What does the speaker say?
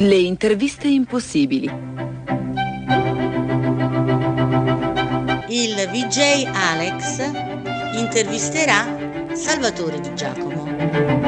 Le interviste impossibili. Il VJ Alex intervisterà Salvatore Di Giacomo.